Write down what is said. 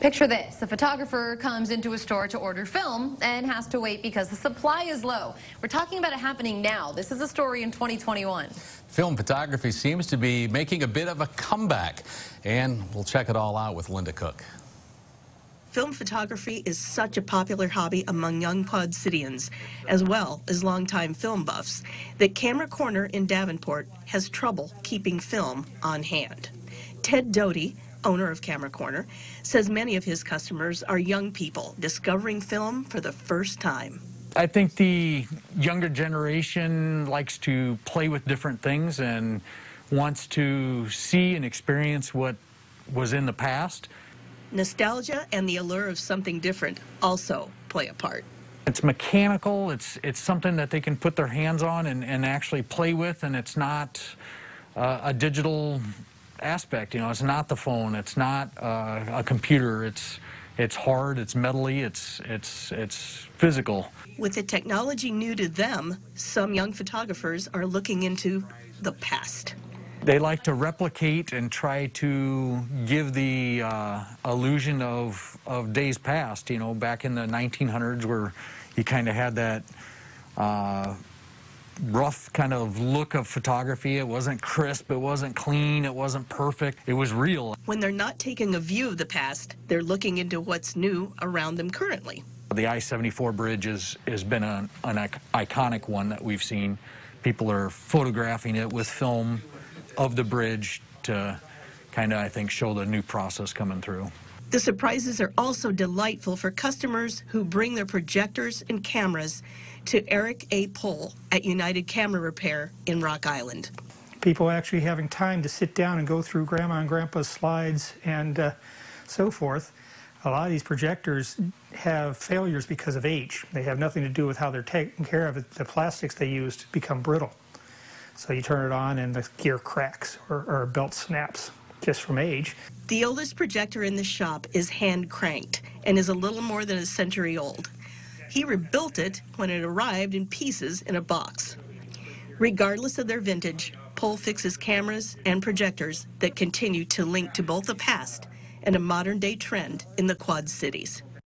Picture this. A photographer comes into a store to order film and has to wait because the supply is low. We're talking about it happening now. This is a story in 2021. Film photography seems to be making a bit of a comeback. And we'll check it all out with Linda Cook. Film photography is such a popular hobby among young Quad Cityans, as well as longtime film buffs, that Camera Corner in Davenport has trouble keeping film on hand. Ted Doty, owner of Camera Corner, says many of his customers are young people discovering film for the first time. I think the younger generation likes to play with different things and wants to see and experience what was in the past. Nostalgia and the allure of something different also play a part. It's mechanical, it's, it's something that they can put their hands on and, and actually play with, and it's not uh, a digital aspect. You know, it's not the phone, it's not uh, a computer, it's, it's hard, it's metally, it's, it's, it's physical. With the technology new to them, some young photographers are looking into the past. They like to replicate and try to give the uh, illusion of, of days past, you know, back in the 1900s where you kind of had that uh, rough kind of look of photography. It wasn't crisp, it wasn't clean, it wasn't perfect, it was real. When they're not taking a view of the past, they're looking into what's new around them currently. The I-74 bridge is, has been an, an iconic one that we've seen. People are photographing it with film of the bridge to kind of, I think, show the new process coming through. The surprises are also delightful for customers who bring their projectors and cameras to Eric A. Pohl at United Camera Repair in Rock Island. People actually having time to sit down and go through Grandma and Grandpa's slides and uh, so forth. A lot of these projectors have failures because of age. They have nothing to do with how they're taken care of. The plastics they used become brittle. So you turn it on and the gear cracks or, or belt snaps just from age. The oldest projector in the shop is hand cranked and is a little more than a century old. He rebuilt it when it arrived in pieces in a box. Regardless of their vintage, Pohl fixes cameras and projectors that continue to link to both the past and a modern day trend in the Quad Cities.